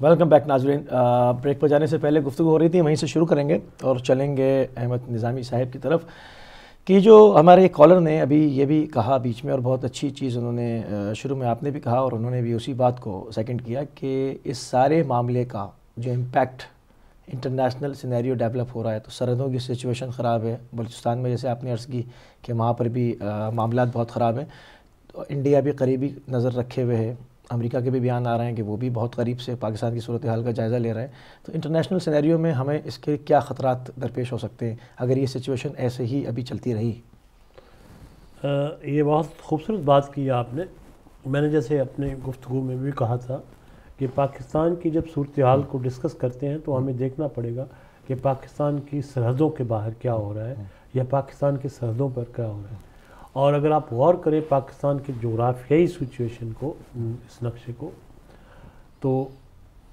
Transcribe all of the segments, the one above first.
Welcome back नाजरीन break पर जाने से पहले गुफ्तु हो रही थी, वहीं से शुरू करेंगे और चलेंगे अहमद निज़ामी साहब की तरफ़ कि जो हमारे कॉलर ने अभी ये भी कहा बीच में और बहुत अच्छी चीज़ उन्होंने शुरू में आपने भी कहा और उन्होंने भी उसी बात को सेकंड किया कि इस सारे मामले का जो इम्पैक्ट इंटरनेशनल सिनेरियो डेवलप हो रहा है तो सरहदों की सिचुएशन ख़राब है। बलूचिस्तान में जैसे आपने अर्ज़ की कि वहाँ पर भी मामला बहुत ख़राब हैं। तो इंडिया भी करीबी नज़र रखे हुए है। अमेरिका के भी बयान आ रहे हैं कि वो भी बहुत करीब से पाकिस्तान की सूरत हाल का जायज़ा ले रहे हैं। तो इंटरनेशनल सिनेरियो में हमें इसके क्या ख़तरा दरपेश हो सकते हैं अगर ये सिचुएशन ऐसे ही अभी चलती रही? आ, ये बहुत खूबसूरत बात की आपने। मैंने जैसे अपने गुफ्तु में भी कहा था कि पाकिस्तान की जब सूरत हाल को डिस्कस करते हैं तो हमें देखना पड़ेगा कि पाकिस्तान की सरहदों के बाहर क्या हो रहा है या पाकिस्तान की सरहदों पर क्या हो रहा है। और अगर आप गौर करें पाकिस्तान के जोग्राफियाई सिचुएशन को इस नक्शे को तो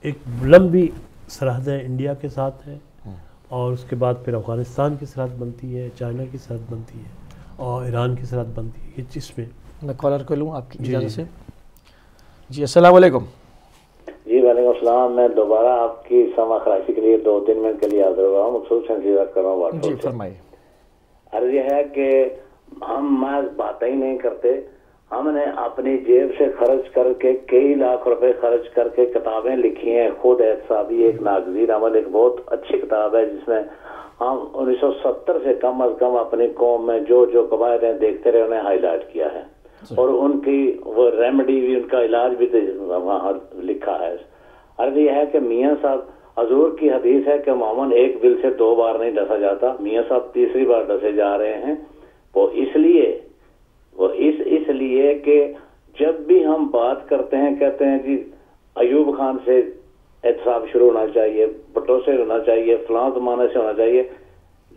एक लंबी सरहदें इंडिया के साथ है और उसके बाद फिर अफ़गानिस्तान की सरहद बनती है चाइना की सरहद बनती है और ईरान की सरहद बनती है ये जिसमें मैं। कॉलर को लूँ आपकी इजाज़त से? जी अस्सलाम वालेकुम जी वालेकुम अस्सलाम। मैं दोबारा आपकी समा खराशी के लिए दो तीन मिनट के लिए हाजिर हुआ हूँ। मखसूस कर रहा हूँ। जी फरमाइए। अर्ज़ यह है कि हम महज बातें ही नहीं करते। हमने अपनी जेब से खर्च करके कई लाख रुपए खर्च करके किताबें लिखी हैं। खुद एहसाबी एक नागजीर अमल एक बहुत अच्छी किताब है जिसमें हम 1970 से कम अज कम अपनी कौम में जो जो कबायद हैं देखते रहे उन्हें हाईलाइट किया है। और उनकी वो रेमेडी भी उनका इलाज भी तो वहाँ लिखा है। अर्ज़ यह है कि मियाँ साहब हजूर की हदीस है कि मोमन एक बिल से दो बार नहीं डसा जाता। मियाँ साहब तीसरी बार डसे जा रहे हैं। वो इसलिए, वो इस, इसलिए कि जब भी हम बात करते हैं, कहते हैं कि अयूब खान से एहतसाब शुरू होना चाहिए, भट्टो से होना चाहिए, फलां जमाने से होना चाहिए,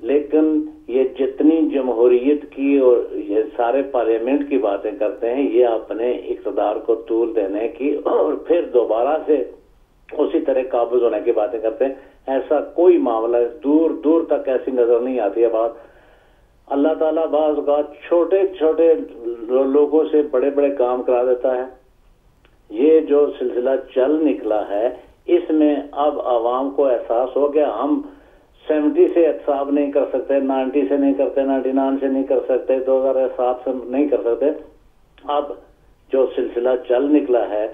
लेकिन ये जितनी जमहूरीत की और ये सारे पार्लियामेंट की बातें करते हैं, ये अपने इकतदार को तूल देने की और फिर दोबारा से उसी तरह काबूज होने की बातें करते हैं। ऐसा कोई मामला दूर दूर तक ऐसी नज़र नहीं आती है बात। अल्लाह ताला बाज छोटे छोटे लोगों से बड़े बड़े काम करा देता है। ये जो सिलसिला चल निकला है, इसमें अब आवाम को एहसास हो गया। हम सेवेंटी से एहसाब नहीं कर सकते नाइन्टी से नहीं करते नाइन्टी नाइन से नहीं कर सकते, दो हज़ार सात से नहीं कर सकते। अब जो सिलसिला चल निकला है,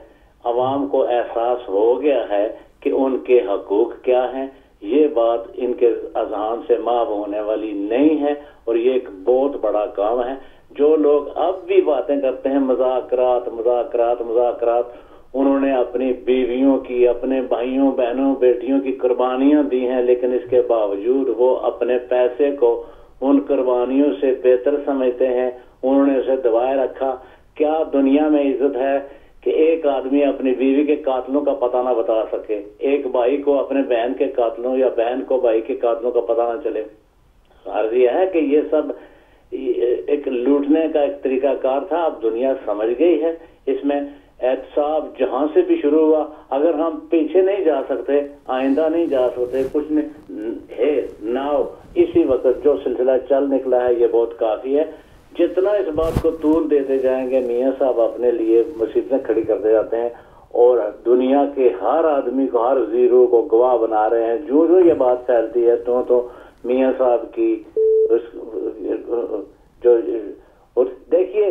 आवाम को एहसास हो गया है कि उनके हकूक क्या हैं ये बात इनके अजहान से माफ़ होने वाली नहीं है और ये एक बहुत बड़ा काम है। जो लोग अब भी बातें करते हैं, मजाकरात मजाकरात मजाकरात, उन्होंने अपनी बीवियों की, अपने भाइयों, बहनों, बेटियों की कुर्बानियाँ दी हैं, लेकिन इसके बावजूद वो अपने पैसे को उन कुर्बानियों से बेहतर समझते हैं। उन्होंने उसे दबाए रखा। क्या दुनिया में इज़्ज़त है? कि एक आदमी अपनी बीवी के कातलों का पता ना बता सके। एक भाई को अपने बहन के कातलों या बहन को भाई के कातलों का पता ना चले। अर्ज़ यह है कि ये सब एक लूटने का एक तरीकाकार था। अब दुनिया समझ गई है। इसमें एहतसाब जहाँ से भी शुरू हुआ। अगर हम पीछे नहीं जा सकते, आइंदा नहीं जा सकते, कुछ नहीं, है नाव, इसी वक्त जो सिलसिला चल निकला है, ये बहुत काफ़ी है। जितना इस बात को तूल देते जाएँगे मियाँ साहब अपने लिए मुसीबतें खड़ी करते जाते हैं और दुनिया के हर आदमी को हर ज़ीरो को गवाह बना रहे हैं। जो जो ये बात फैलती है तो तो मियाँ साहब की जो और देखिए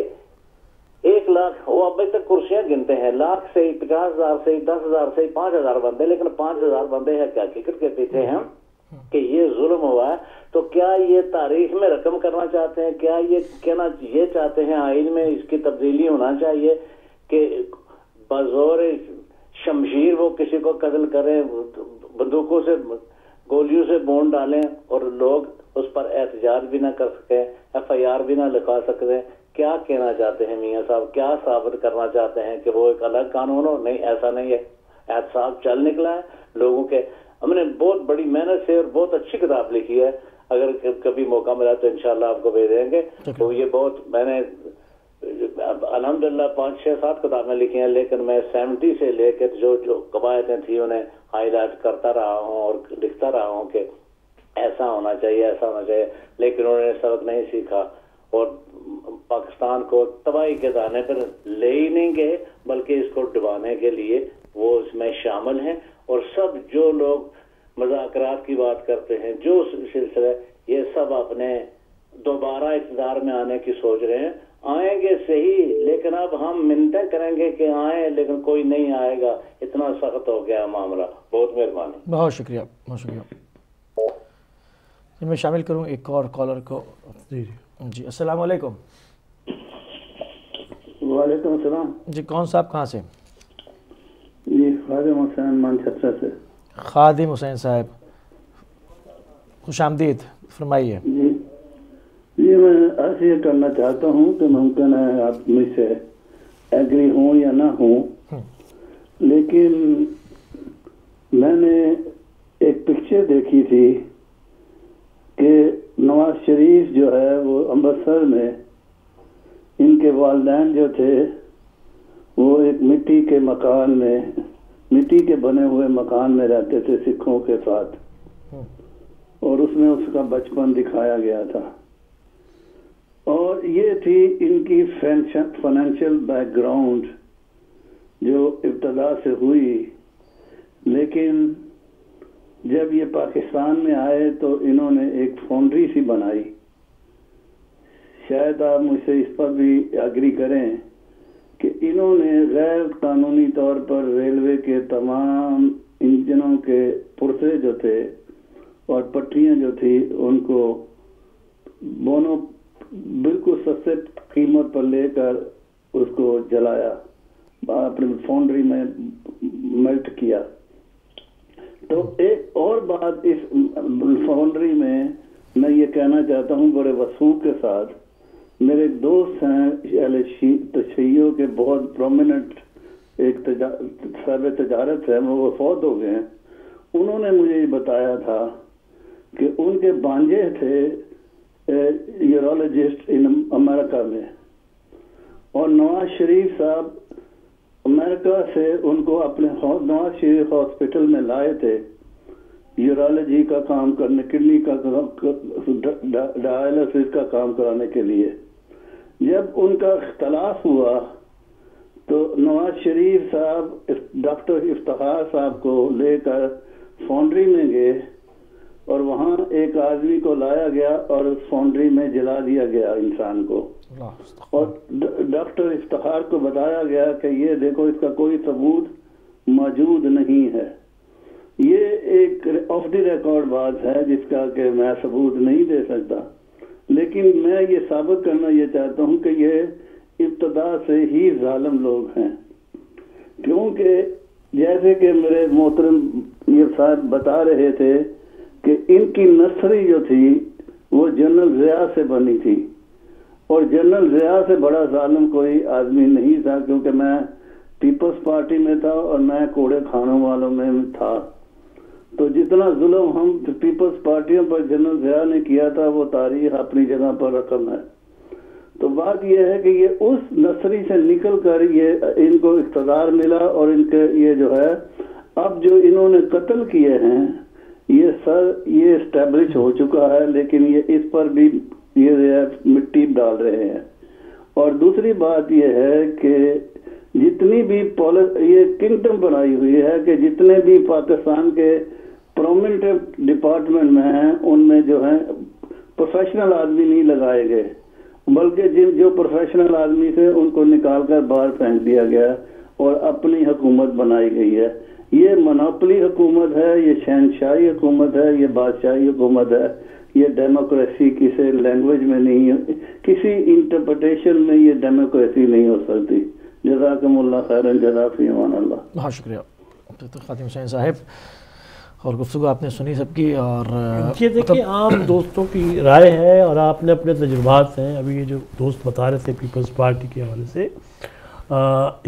एक लाख वो अभी तक कुर्सियाँ गिनते हैं लाख से ही पचास हज़ार से ही दस हज़ार से ही पाँच हज़ार बंदे लेकिन पाँच हज़ार बंदे हैं क्या? क्रिकेट के पीछे हैं कि ये जुल्म हुआ है। तो क्या ये तारीख में रकम करना चाहते हैं? क्या ये कहना ये चाहते हैं आइन में इसकी तब्दीली होना चाहिए कि बजोर शमशीर वो किसी को कत्ल करें, बंदूकों से, गोलियों से बोन डालें और लोग उस पर एहतजाज भी ना कर सकें एफ़ आई आर भी ना लिखा सकते क्या कहना चाहते हैं मियाँ साहब? क्या साबित करना चाहते हैं कि वो एक अलग कानून हो? नहीं, ऐसा नहीं है। एहतसाब चल निकला है लोगों के। हमने बहुत बड़ी मेहनत से और बहुत अच्छी किताब लिखी है। अगर कभी मौका मिला तो इनशाला आपको भेज देंगे। तो ये बहुत मैंने अलहमदिल्ला पाँच छह सात किताबें लिखी हैं लेकिन मैं सेवेंटी से लेकर जो जो कवायतें थी उन्हें हाईलाइट करता रहा हूँ और लिखता रहा हूँ कि ऐसा होना चाहिए ऐसा होना चाहिए। लेकिन उन्होंने सबक नहीं सीखा और पाकिस्तान को तबाही के दाने पर ले ही नहीं गए बल्कि इसको डुबाने के लिए वो इसमें शामिल हैं। और सब जो लोग मजाकरात की बात करते हैं। जो सिलसिला ये सब अपने दोबारा इकतदार में आने की सोच रहे हैं। आएँगे सही लेकिन अब हम मिन्नतें करेंगे कि आए लेकिन कोई नहीं आएगा। इतना सख्त हो गया मामला। बहुत मेहरबानी। बहुत शुक्रिया बहुत शुक्रिया। मैं शामिल करूँ एक और कॉलर को। जी जी। अस्सलाम वालेकुम वालेकुम सलाम। जी कौन साहब कहाँ से? जी खादिम हुसैन मानचेस्टर से। खादिम हुसैन साहब खुश आमदीद फरमाइए जी मैं अर्ज़ ये करना चाहता हूँ कि मुमकिन है आप मुझसे एग्री हूँ या ना हूँ लेकिन मैंने एक पिक्चर देखी थी कि नवाज़ शरीफ जो है वो अमृतसर में इनके वालदेन जो थे वो एक मिट्टी के मकान में मिट्टी के बने हुए मकान में रहते थे सिखों के साथ। और उसमें उसका बचपन दिखाया गया था। और ये थी इनकी फाइनेंशियल बैकग्राउंड जो इब्तदा से हुई। लेकिन जब ये पाकिस्तान में आए तो इन्होंने एक फाउंड्री सी बनाई। शायद आप मुझसे इस पर भी एग्री करें। इन्होंने गैर कानूनी तौर पर रेलवे के तमाम इंजनों के पुरसे जो थे और पटरियाँ जो थी, उनको दोनों बिल्कुल सस्ते कीमत पर लेकर उसको जलाया, अपने फाउंड्री में मेल्ट किया। तो एक और बात इस फाउंड्री में मैं ये कहना चाहता हूँ बड़े वसूख के साथ मेरे दोस्त हैं तशैयों के बहुत प्रोमिनेंट एक सब तजारत है, वो फौत हो गए हैं। उन्होंने मुझे ये बताया था कि उनके बांजे थे यूरोलॉजिस्ट इन अमेरिका में। और नवाज़ शरीफ साहब अमेरिका से उनको अपने नवाज़ शरीफ हॉस्पिटल में लाए थे। यूरोलॉजी का काम करने किडनी का डायलिसिस का काम कराने के लिए। जब उनका इख्तलाफ हुआ तो नवाज़ शरीफ साहब डॉक्टर इफ्तार साहब को लेकर फाउंड्री में गए और वहाँ एक आदमी को लाया गया और उस फाउंड्री में जला दिया गया इंसान को। और डॉक्टर इफ्तार को बताया गया कि ये देखो इसका कोई सबूत मौजूद नहीं है। ये एक ऑफ़ द रिकॉर्ड बात है जिसका कि मैं सबूत नहीं दे सकता। लेकिन मैं ये साबित करना ये चाहता हूँ कि ये इब्तदा से ही जालम लोग हैं। क्योंकि जैसे कि मेरे मोहतरम ये साहब बता रहे थे कि इनकी नर्सरी जो थी, वो जनरल जिया से बनी थी। और जनरल जिया से बड़ा जालम कोई आदमी नहीं था, क्योंकि मैं पीपल्स पार्टी में था और मैं कोड़े खानों वालों में था। तो जितना जुल्म हम पीपल्स पार्टियों पर जनरल जया ने किया था, वो तारीख अपनी जगह पर रकम है। तो बात यह है कि ये उस नर्सरी से निकल कर ये इनको इकतदार मिला और इनके ये जो है, अब जो इन्होंने कत्ल किए हैं, ये सर, ये स्टैब्लिश हो चुका है, लेकिन ये इस पर भी ये मिट्टी डाल रहे हैं। और दूसरी बात यह है कि जितनी भी ये किंगडम बनाई हुई है कि जितने भी पाकिस्तान के प्रोमिनेंट डिपार्टमेंट में हैं, उनमें जो है प्रोफेशनल आदमी नहीं लगाए गए। बल्कि जिन, जो प्रोफेशनल आदमी थे, उनको निकाल कर बाहर फेंक दिया गया और अपनी हुकूमत बनाई गई है। ये मनोपली हुकूमत है, ये शहनशाही हुकूमत है, ये बादशाही हुकूमत है। ये डेमोक्रेसी किसी लैंग्वेज में नहीं है, किसी इंटरप्रटेशन में ये डेमोक्रेसी नहीं हो सकती। जजाकमुल्ला खैरन जजाफी बहुत शुक्रिया तो खातिम हुसैन साहब। और गुफ्तु आपने सुनी सबकी और ये देखिए आम दोस्तों की राय है और आपने अपने तजुर्बात हैं। अभी ये जो दोस्त बता रहे थे पीपल्स पार्टी के हवाले से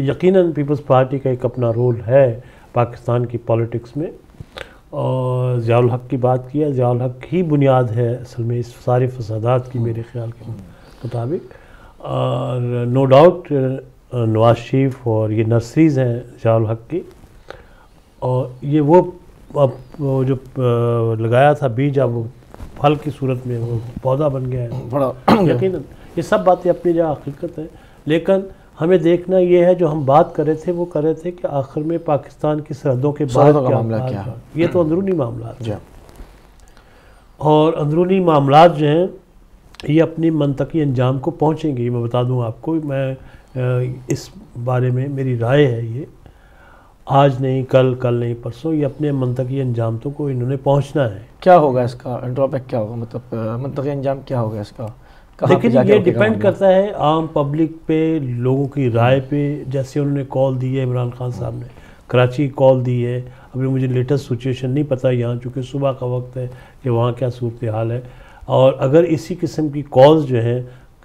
यकीनन पीपल्स पार्टी का एक अपना रोल है पाकिस्तान की पॉलिटिक्स में। और ज़ियाउल हक की बात किया ज़ियाउल हक ही बुनियाद है असल में इस सारे फसादात की मेरे ख्याल के मुताबिक। और नो डाउट नवाज़ शरीफ और ये नर्सरीज़ हैं ज़ियाउल हक की। और ये वो अब वो जो लगाया था बीज अब फल की सूरत में वो पौधा बन गया है। बड़ा यकीन ये सब बातें अपनी जगह हकीकत है। लेकिन हमें देखना ये है जो हम बात कर रहे थे वो कर रहे थे कि आखिर में पाकिस्तान की सरहदों के बाद क्या मामला क्या? है? ये तो अंदरूनी मामला और अंदरूनी मामला जो हैं ये अपनी मनतकी अंजाम को पहुँचेंगे। मैं बता दूँ आपको मैं इस बारे में मेरी राय है ये। आज नहीं कल कल नहीं परसों ये अपने मनतकी अंजाम तो को इन्होंने पहुँचना है। क्या होगा इसका? ड्रॉबैक क्या होगा? मतलब मंतकी अंजाम क्या होगा इसका? लेकिन ये डिपेंड करता है आम पब्लिक पे लोगों की राय पे। जैसे उन्होंने कॉल दी है इमरान खान साहब ने कराची कॉल दी है। अभी मुझे लेटेस्ट सिचुएशन नहीं पता यहाँ चूँकि सुबह का वक्त है कि वहाँ क्या सूरत हाल है। और अगर इसी किस्म की कॉल्स जो हैं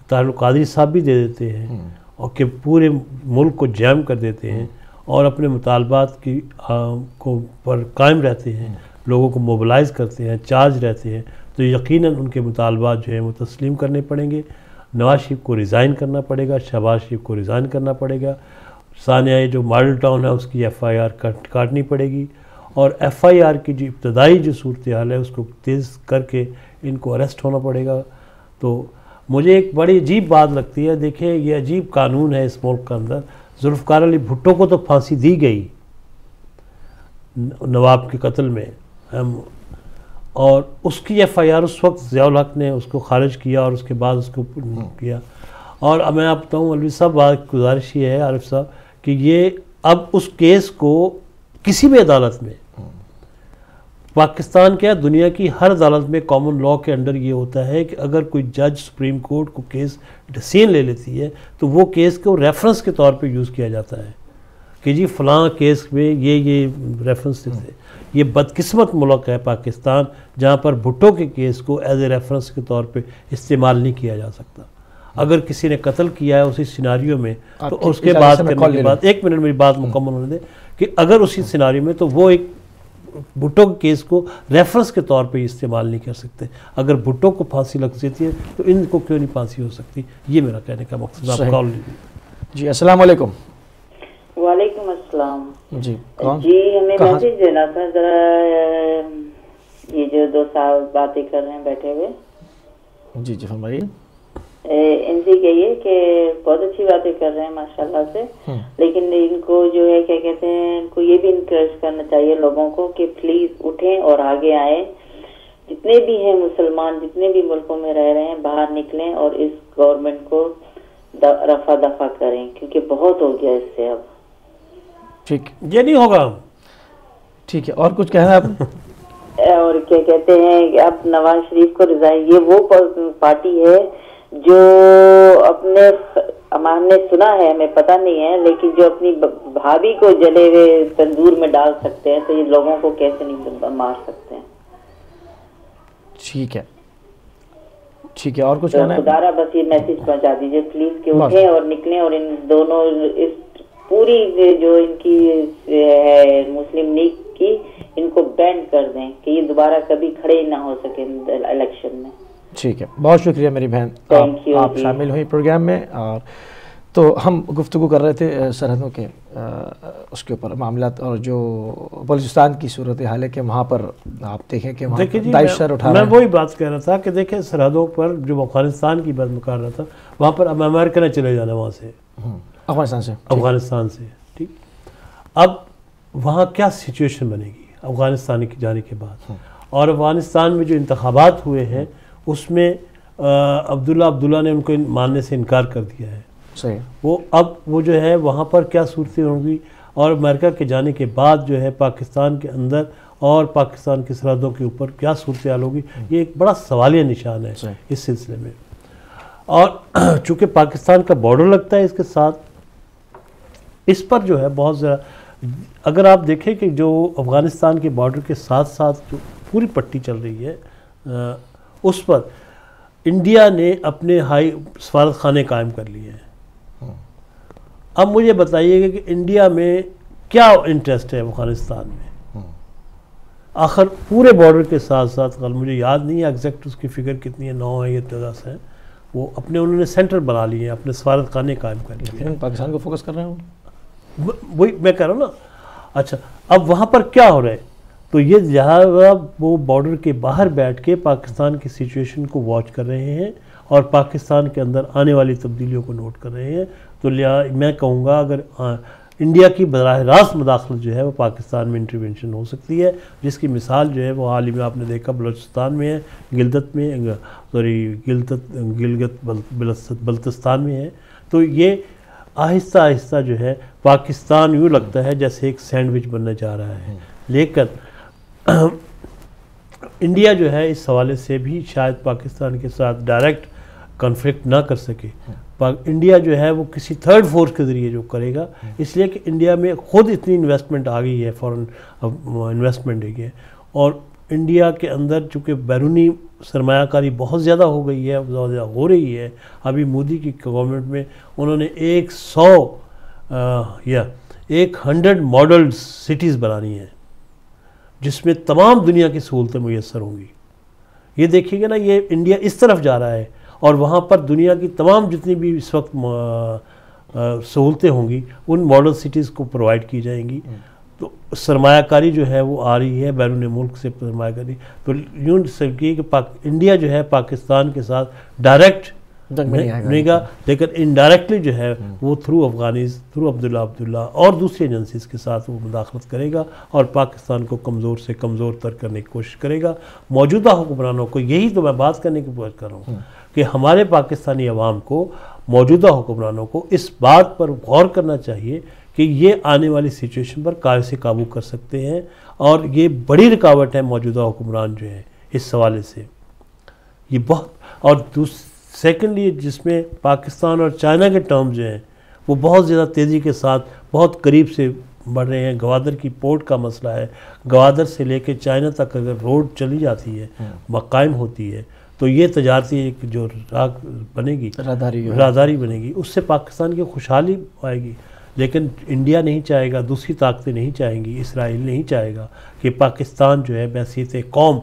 तारुल कादरी साहब भी दे देते हैं और कि पूरे मुल्क को जैम कर देते हैं और अपने मुतालबात की आ, को पर कायम रहते हैं लोगों को मोबिलाइज करते हैं चार्ज रहते हैं तो यकीन उनके मुतालबात जो हैं वो तस्लीम करने पड़ेंगे। नवाज़ शरीफ को रिज़ाइन करना पड़ेगा शहबाज शरीफ को रिज़ाइन करना पड़ेगा। सानिया जो मॉडल टाउन है उसकी एफ़ आई आर काट काटनी पड़ेगी और एफ़ आई आर की जो इब्तदाई जो सूरत हाल है उसको तेज़ करके इनको अरेस्ट होना पड़ेगा। तो मुझे एक बड़ी अजीब बात लगती है देखिए ये अजीब कानून है इस मुल्क के अंदर। जुल्फ़कार अली भुट्टो को तो फांसी दी गई नवाब के कत्ल में। हम और उसकी एफ़ आई आर उस वक्त ज़ियाल हक ने उसको खारिज किया और उसके बाद उसको किया। और अब मैं आप बताऊँ अलवी साहब बात गुजारिश ये है आरिफ साहब कि ये अब उस केस को किसी भी अदालत में पाकिस्तान क्या दुनिया की हर अदालत में कॉमन लॉ के अंडर ये होता है कि अगर कोई जज सुप्रीम कोर्ट को केस डिसीज़न ले लेती है तो वो केस को रेफरेंस के तौर पे यूज़ किया जाता है। कि जी फ़लाँ केस में ये ये रेफरेंस देते ये बदकिस्मत मुल्क है पाकिस्तान जहाँ पर भुट्टो के केस को एज ए रेफरेंस के तौर पे इस्तेमाल नहीं किया जा सकता। अगर किसी ने कत्ल किया है उसी सिनारियों में तो उसके बाद करने के बाद एक मिनट मेरी बात मुकम्मल होने दे कि अगर उसी सिनारियों में तो वो एक भुट्टो के केस को रेफरेंस के तौर पे इस्तेमाल नहीं कर सकते। अगर भुट्टो को फांसी लग जाती है तो इनको क्यों नहीं फांसी हो सकती? ये मेरा कहने का मकसद आप कॉल लीजिए। जी अस्सलाम वालेकुम। वालेकुम अस्सलाम। जी कौन? जी हमें मैसेज देना था जरा ये जो दो साल बातें कर रहे हैं बैठे हुए। जी जी फरमाइए। इनसे कहिए कि बहुत अच्छी बातें कर रहे हैं माशाल्लाह से। लेकिन इनको जो है क्या कहते हैं इनको ये भी इंकरेज करना चाहिए लोगों को कि प्लीज़ उठें और आगे आए जितने भी हैं मुसलमान जितने भी मुल्कों में रह रहे हैं बाहर निकलें और इस गवर्नमेंट को द- रफा दफ़ा करें क्योंकि बहुत हो गया इससे अब ठीक ये नहीं होगा ठीक है और कुछ कहना है आपने और क्या कहते हैं अब नवाज़ शरीफ को रिजाइन ये वो पार्टी है जो अपने हमने सुना है हमें पता नहीं है लेकिन जो अपनी भाभी को जले हुए तंदूर में डाल सकते हैं तो ये लोगों को कैसे नहीं मार सकते हैं? ठीक है। ठीक है और कुछ तो है? बस ये मैसेज पहुँचा दीजिए प्लीज़ कि। उठें और निकलें और इन दोनों इस पूरी जो इनकी है मुस्लिम लीग की इनको बैन कर दें कि ये दोबारा कभी खड़े ना हो सके इलेक्शन में। ठीक है बहुत शुक्रिया मेरी बहन आप, आप शामिल हुई प्रोग्राम में और तो हम गुफ्तु कर रहे थे सरहदों के अ, उसके ऊपर मामला और जो बलूचिस्तान की सूरत हाल है कि वहाँ पर आप देखें कि वहाँ देखिए दाइश सर मैं, उठा मैं वही बात कह रहा था कि देखें सरहदों पर जो अफ़गानिस्तान की बात मैं कर रहा था वहाँ पर अब अमेरिका ने चले जाना वहाँ से। हम्म, अफ़गानिस्तान से अफ़गानिस्तान से ठीक। अब वहाँ क्या सिचुएशन बनेगी अफ़गानिस्तान के जाने के बाद? और अफ़गानिस्तान में जो इंतबात हुए हैं उसमें अब्दुल्ला अब्दुल्ला ने उनको मानने से इनकार कर दिया है। सही। वो अब वो जो है वहाँ पर क्या सूरतें होंगी और अमेरिका के जाने के बाद जो है पाकिस्तान के अंदर और पाकिस्तान की सरहदों के ऊपर क्या सूरत हाल होगी ये एक बड़ा सवालिया निशान है इस सिलसिले में। और चूँकि पाकिस्तान का बॉर्डर लगता है इसके साथ इस पर जो है बहुत ज़्यादा अगर आप देखें कि जो अफ़गानिस्तान के बॉर्डर के साथ साथ जो पूरी पट्टी चल रही है उस पर। इंडिया ने अपने हाई सफारत खाने कायम कर लिए हैं। अब मुझे बताइएगा कि इंडिया में क्या इंटरेस्ट है अफ़गानिस्तान में? आखिर पूरे बॉर्डर के साथ साथ कल मुझे याद नहीं है एग्जैक्ट उसकी फिगर कितनी है नौ है या दस है वो अपने उन्होंने सेंटर बना लिए हैं अपने सफारत खाने कायम कर लिए हैं। पाकिस्तान को फोकस कर रहे हैं वही मैं कह रहा हूँ ना। अच्छा अब वहाँ पर क्या हो रहा है? तो ये जहाँ वो बॉर्डर के बाहर बैठ के पाकिस्तान की सिचुएशन को वॉच कर रहे हैं और पाकिस्तान के अंदर आने वाली तब्दीलियों को नोट कर रहे हैं। तो लिया मैं कहूँगा अगर आ, इंडिया की बरह रास्त मदाखलत जो है वो पाकिस्तान में इंटरवेंशन हो सकती है। जिसकी मिसाल जो है वो हाल ही में आपने देखा बलोचिस्तान में है गिलदत में सॉरी गिलदत गिलगत बल्तिस्तान में है। तो ये आहिस्ता आहिस्ता जो है पाकिस्तान यूँ लगता है जैसे एक सैंडविच बनने जा रहा है। लेकिन इंडिया जो है, इस हवाले से भी शायद पाकिस्तान के साथ डायरेक्ट कन्फ्लिक्ट ना कर सके। इंडिया जो है, वो किसी थर्ड फोर्स के ज़रिए जो करेगा। इसलिए कि इंडिया में खुद इतनी इन्वेस्टमेंट आ गई है फॉरेन इन्वेस्टमेंट है और इंडिया के अंदर चूँकि बैरूनी सरमाकारी बहुत ज़्यादा हो गई है, बहुत ज़्यादा हो रही है, अभी मोदी की गवर्नमेंट में उन्होंने एक सौ या, एक हंड्रेड मॉडल सिटीज़ बनानी है। जिसमें तमाम दुनिया की सहूलतें मैसर होंगी। ये देखिएगा ना ये इंडिया इस तरफ़ जा रहा है और वहाँ पर दुनिया की तमाम जितनी भी इस वक्त सहूलतें होंगी उन मॉडल सिटीज़ को प्रोवाइड की जाएँगी। तो सरमाकारी जो है वो आ रही है बैरून मुल्क से सरमाकारी तो यूँ सकी कि इंडिया जो है पाकिस्तान के साथ डायरेक्ट नहीं का लेकिन इनडायरेक्टली जो है। वो through Afghanis through Abdullah Abdullah और दूसरी एजेंसीज के साथ वो मुदाखलत करेगा और पाकिस्तान को कमज़ोर से कमज़ोर तर करने की कोशिश करेगा मौजूदा हुक्मरानों को यही तो मैं बात करने की कोशिश कर रहा हूँ हम्म। कि हमारे पाकिस्तानी अवाम को मौजूदा हुक्मरानों को इस बात पर गौर करना चाहिए कि ये आने वाली सिचुएशन पर कैसे काबू कर सकते हैं और ये बड़ी रुकावट है मौजूदा हुक्मरान जो है इस हवाले से ये बहुत और सेकेंडली जिसमें पाकिस्तान और चाइना के टर्म्स जो हैं वो बहुत ज़्यादा तेज़ी के साथ बहुत करीब से बढ़ रहे हैं। गवादर की पोर्ट का मसला है। गवादर से लेकर चाइना तक अगर रोड चली जाती है हम्म। कायम होती है तो ये तजारती एक जो राग बनेगी राधारी राधारी बनेगी। उससे पाकिस्तान की खुशहाली आएगी। लेकिन इंडिया नहीं चाहेगा दूसरी ताकतें नहीं चाहेंगी इसराइल नहीं चाहेगा कि पाकिस्तान जो है बैसीत कौम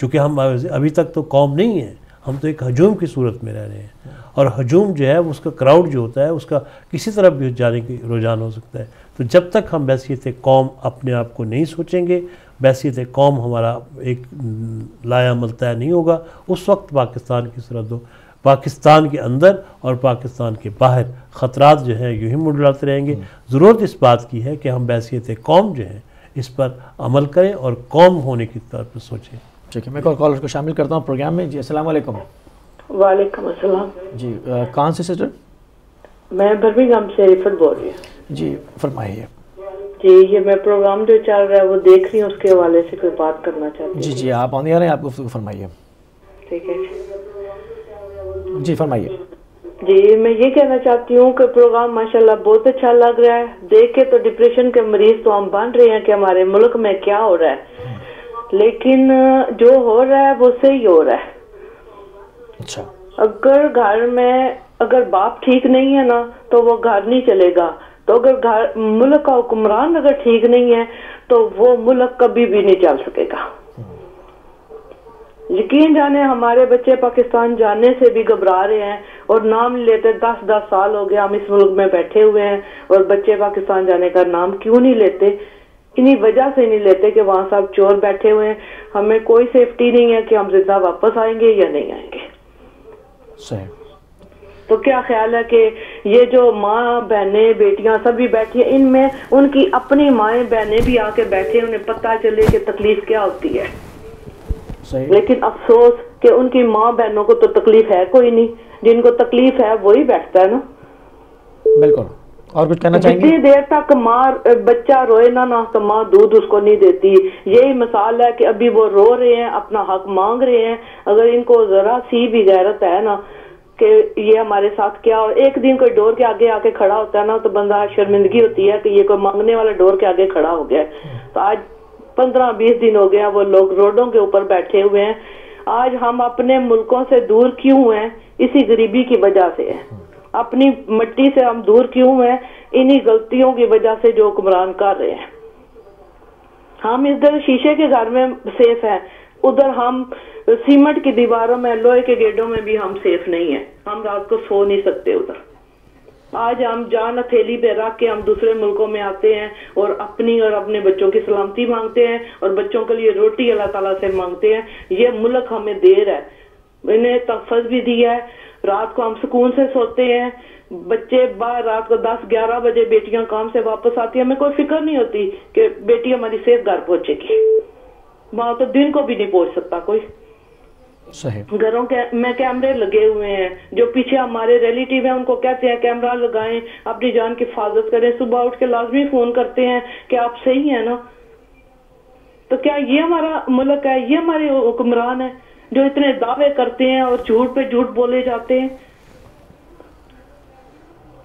चूँकि हम अभी तक तो कौम नहीं है हम तो एक हजूम की सूरत में रह रहे हैं। और हजूम जो है उसका क्राउड जो होता है उसका किसी तरफ़ भी जाने की रुझान हो सकता है। तो जब तक हम बैसीत कौम अपने आप को नहीं सोचेंगे बैसीत कौम हमारा एक लाया तय नहीं होगा। उस वक्त पाकिस्तान की सरहदों पाकिस्तान के अंदर और पाकिस्तान के बाहर ख़तरात जो हैं यूँ ही मुडलाते रहेंगे। ज़रूरत इस बात की है कि हम बैसीत कौम जो है इस पर अमल करें और कौम होने की तरफ़ सोचें। ठीक है मैं कॉल कॉलर को शामिल करता हूँ प्रोग्राम में। जी अस्सलाम वालेकुम। वालेकुम अस्सलाम। जी कहाँ से सिस्टर? मैं बर्मिंगम से रिफत बोल रही हूँ। जी फरमाइए। जी ये मैं प्रोग्राम जो चल रहा है वो देख रही हूँ उसके हवाले से कोई बात करना चाहती हूँ। जी जी आप आने आ रहे हैं आप गुफ्तु फरमाइए। ठीक है। जी फरमाइए। जी मैं ये कहना चाहती हूँ कि प्रोग्राम माशाल्लाह बहुत अच्छा लग रहा है। देख के तो डिप्रेशन के मरीज़ तो हम बन रहे हैं कि हमारे मुल्क में क्या हो रहा है। लेकिन जो हो रहा है वो सही हो रहा है। अच्छा। अगर घर में अगर बाप ठीक नहीं है ना तो वो घर नहीं चलेगा। तो अगर घर मुल्क का हुक्मरान अगर ठीक नहीं है तो वो मुल्क कभी भी नहीं चल सकेगा। यकीन जाने हमारे बच्चे पाकिस्तान जाने से भी घबरा रहे हैं और नाम लेते दस दस साल हो गया हम इस मुल्क में बैठे हुए हैं और बच्चे पाकिस्तान जाने का नाम क्यों नहीं लेते? इन्हीं वजह से नहीं लेते कि वहाँ सब चोर बैठे हुए हैं। हमें कोई सेफ्टी नहीं है कि हम ज़िंदा वापस आएँगे या नहीं आएँगे। सही। तो क्या ख्याल है कि ये जो माँ बहनें बेटियाँ सभी बैठी है इनमें उनकी अपनी माएँ बहनें भी आके बैठे उन्हें पता चले कि तकलीफ़ क्या होती है। सही। लेकिन अफसोस कि उनकी माँ बहनों को तो तकलीफ़ है कोई नहीं। जिनको तकलीफ़ है वही बैठता है ना। बिल्कुल। और कुछ कहना चाहेंगे? जितनी देर तक माँ बच्चा रोए ना ना तो माँ दूध उसको नहीं देती। यही मिसाल है कि अभी वो रो रहे हैं, अपना हक मांग रहे हैं। अगर इनको जरा सी भी गैरत है ना, कि ये हमारे साथ क्या और एक दिन कोई डोर के आगे आके खड़ा होता है ना तो बंदा शर्मिंदगी होती है कि ये कोई मांगने वाला डोर के आगे खड़ा हो गया तो आज पंद्रह बीस दिन हो गया, वो लोग रोडों के ऊपर बैठे हुए हैं। आज हम अपने मुल्कों से दूर क्यों हैं? इसी गरीबी की वजह से है। अपनी मिट्टी से हम दूर क्यों हैं? इन्हीं गलतियों की वजह से जो हुक्मरान कर रहे हैं। हम इधर शीशे के घर में सेफ़ हैं। उधर हम सीमेंट की दीवारों में, लोहे के गेटों में भी हम सेफ़ नहीं है। हम रात को सो नहीं सकते उधर। आज हम जान हथेली पे रख के हम दूसरे मुल्कों में आते हैं और अपनी और अपने बच्चों की सलामती मांगते हैं और बच्चों के लिए रोटी अल्लाह ताला से मांगते हैं। ये मुल्क हमें देर है। इन्हें तहफज भी दिया है। रात को हम सुकून से सोते हैं। बच्चे बाहर रात को दस ग्यारह बजे बेटियाँ काम से वापस आती है। हमें कोई फ़िक्र नहीं होती कि बेटी हमारी सेफ़ घर पहुंचेगी। वहाँ तो दिन को भी नहीं पहुँच सकता कोई। सही। घरों के में कैमरे लगे हुए हैं। जो पीछे हमारे रिलेटिव हैं उनको कहते हैं कैमरा लगाएँ अपनी जान की हिफाजत करें। सुबह उठ के लाजमी फ़ोन करते हैं कि आप सही है ना? तो क्या ये हमारा मुल्क है? ये हमारे हुक्मरान है? जो इतने दावे करते हैं और झूठ पे झूठ बोले जाते हैं।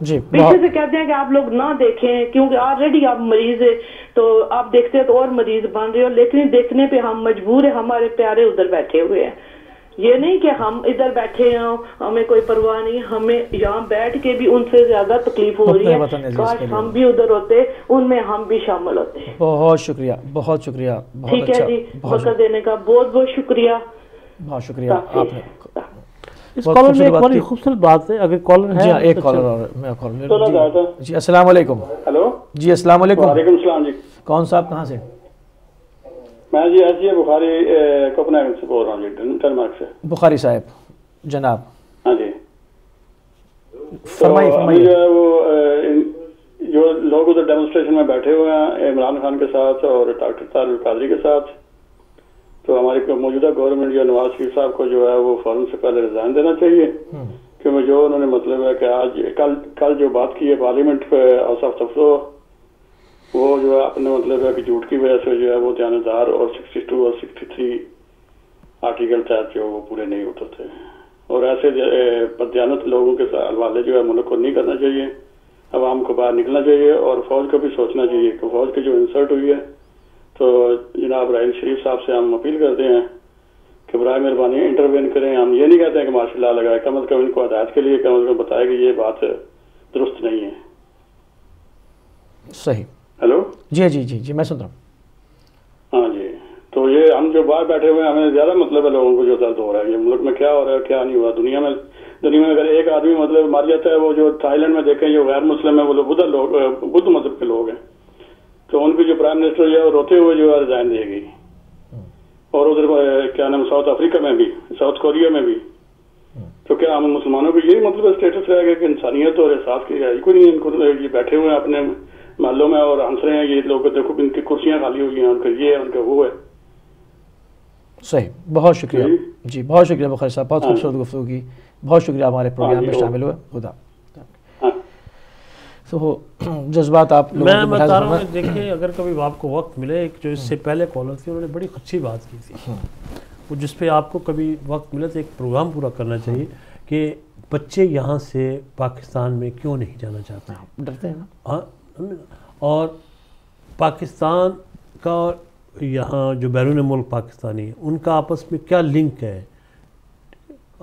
जी पीछे से कहते हैं कि आप लोग ना देखें क्योंकि ऑलरेडी आप मरीज़ है तो आप देखते हैं तो और मरीज़ बन रहे हो लेकिन देखने पे हम मजबूर है हमारे प्यारे उधर बैठे हुए हैं। ये नहीं कि हम इधर बैठे हैं हमें कोई परवाह नहीं हमें यहाँ बैठ के भी उनसे ज़्यादा तकलीफ़ हो रही है। काश हम भी उधर होते उनमें हम भी शामिल होते। बहुत शुक्रिया बहुत शुक्रिया ठीक अच्छा है जी बहुत वक्त देने का बहुत बहुत शुक्रिया। बहुत शुक्रिया आपने। इस कॉलर में एक बड़ी खूबसूरत बात है अगर कॉलर है जी हाँ एक तो कॉलर और मैं कॉलर जी। अस्सलाम वालेकुम। हेलो। जी अस्सलाम वालेकुम। वालेकुम सलाम जी। कौन साहब कहाँ से? मैं जी एस बुखारी कोपनहेगन से बोल रहा हूँ जी डेनमार्क से। बुखारी साहब जनाब। हाँ जी। फरमाइए तो फरमाइए। वो जो लोग उधर डेमोस्ट्रेशन में बैठे हुए हैं इमरान खान के साथ और डॉक्टर तारिक कादरी के साथ तो हमारी को मौजूदा गवर्नमेंट या नवाज़ शरीफ साहब को जो है वो फ़ौरन से पहले रिजाइन देना चाहिए। क्योंकि जो उन्होंने मतलब है कि आज कल कल जो बात की है पार्लियामेंट पे हाउस ऑफ़ तफसो वो जो है अपने मतलब है कि झूठ की वजह से जो है वो जानदार और 62 और 63 आर्टिकल तहत जो वो पूरे नहीं उतरते और ऐसे बदयानत लोगों के हवाले जो है मुल्क को नहीं करना चाहिए। अवाम को बाहर निकलना चाहिए और फौज को भी सोचना चाहिए कि फौज की जो इंसर्ट हुई है तो जनाब राहिल शरीफ साहब से हम अपील करते हैं कि बरए मेहरबानी इंटरवेन करें। हम ये नहीं कहते हैं कि मार्शल लॉ लगाए। कम अज कम इनको हदायत के लिए कम अज कम बताए कि ये बात दुरुस्त नहीं है। सही। हेलो? जी जी जी जी मैं सुन रहा हूँ। हाँ जी। तो ये हम जो बाहर बैठे हुए हैं हमें ज़्यादा मतलब है लोगों को जो दर्द हो रहा है। ये मुल्क में क्या हो रहा है क्या नहीं हुआ? दुनिया में दुनिया में अगर एक आदमी मतलब मार जाता है वो जो थाईलैंड में देखें जो गैर मुस्लिम है वो लोग बुद्ध लोग बुद्ध मज़हब के लोग हैं। तो उनकी जो प्राइम मिनिस्टर जो है रोते हुए जो है रिजाइन देगी और उधर क्या नाम साउथ अफ्रीका में भी साउथ कोरिया में भी। तो क्या हम मुसलमानों को यही मतलब स्टेटस रहेगा कि इंसानियत और एहसास की है कोई नहीं इनको ये बैठे हुए हैं अपने महलों में और हंस रहे हैं ये लोग देखो इनकी कुर्सियाँ खाली हुई हैं उनका ये है उनका वो है। सही। बहुत शुक्रिया। जी। बहुत शुक्रिया बुखारी साहब। बहुत हाँ। खूबसूरत गुफ्तु की। बहुत शुक्रिया हमारे प्रोग्राम में शामिल हुए। खुदा। हाँ तो जज्बात आप मैं बता रहा हूँ देखिए अगर कभी आपको वक्त मिले एक जो इससे पहले कॉलर थी उन्होंने बड़ी अच्छी बात की थी। वो जिस पे आपको कभी वक्त मिले तो एक प्रोग्राम पूरा करना चाहिए कि बच्चे यहाँ से पाकिस्तान में क्यों नहीं जाना चाहते? हैं डरते हैं ना? हाँ, और पाकिस्तान का और यहाँ जो बैरून मुल्क पाकिस्तानी है उनका आपस में क्या लिंक है?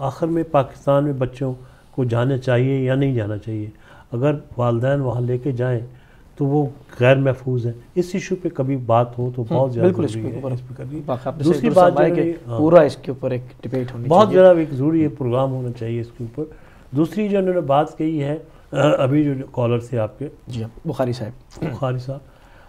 आखिर में पाकिस्तान में बच्चों को जाना चाहिए या नहीं जाना चाहिए? अगर वालदेन वहाँ लेके जाएँ तो वो गैर महफूज है। इस इशू पे कभी बात हो तो बहुत ज़्यादा बिल्कुल इसके ऊपर दूसरी बात है। पूरा इसके ऊपर एक डिबेट होनी बहुत ज़रा एक ज़रूरी प्रोग्राम होना चाहिए इसके ऊपर। दूसरी जो उन्होंने बात कही है अभी जो कॉलर थे आपके। जी हाँ बुखारी साहब। बुखारी साहब।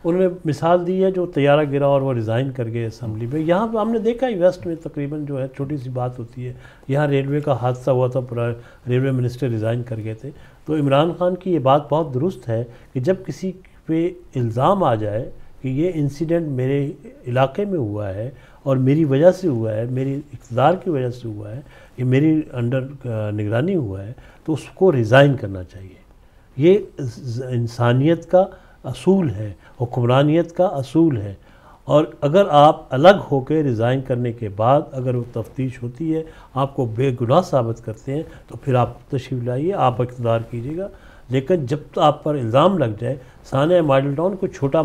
उन्होंने मिसाल दी है जो तैयारा गिरा और वो रिज़ाइन कर गए असम्बली में यहाँ पे हमने देखा ही वेस्ट में तकरीबन जो है छोटी सी बात होती है। यहाँ रेलवे का हादसा हुआ था पूरा रेलवे मिनिस्टर रिज़ाइन कर गए थे। तो इमरान खान की ये बात बहुत दुरुस्त है कि जब किसी पे इल्ज़ाम आ जाए कि ये इंसिडेंट मेरे इलाके में हुआ है और मेरी वजह से हुआ है, मेरी इकतदार की वजह से हुआ है, ये मेरी अंडर निगरानी हुआ है तो उसको रिज़ाइन करना चाहिए। ये इंसानियत का असूल है, हुक्मरानियत का असूल है। और अगर आप अलग होकर रिज़ाइन करने के बाद अगर वो तफ्तीश होती है, आपको बेगुनाह साबित करते हैं तो फिर आप तशरीफ़ लाइए, आप इकतदार कीजिएगा। लेकिन जब तो आप पर इल्ज़ाम लग जाए, सानिया मॉडल टाउन कोई छोटा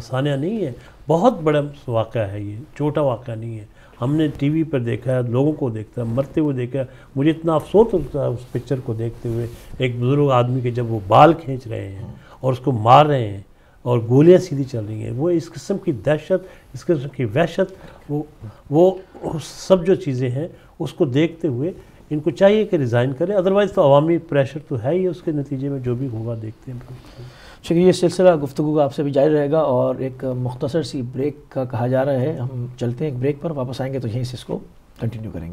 सानिया नहीं है, बहुत बड़ा वाक़ है ये, छोटा वाक़ नहीं है। हमने टीवी पर देखा है, लोगों को देखता है, मरते हुए देखा है। मुझे इतना अफसोस होता है उस पिक्चर को देखते हुए, एक बुज़ुर्ग आदमी के जब वो बाल खींच रहे हैं और उसको मार रहे हैं और गोलियाँ सीधी चल रही हैं। वो इस किस्म की दहशत, इस किस्म की वहशत, वो वो सब जो चीज़ें हैं, उसको देखते हुए इनको चाहिए कि रिज़ाइन करें। अदरवाइज़ तो अवामी प्रेशर तो है ही उसके नतीजे में, जो भी होगा देखते हैं। चलिए, ये सिलसिला गुफ्तु का आपसे भी जारी रहेगा और एक मुख्तसर सी ब्रेक का कहा जा रहा है। हम चलते हैं एक ब्रेक पर, वापस आएँगे तो यहीं से इसको कंटिन्यू करेंगे।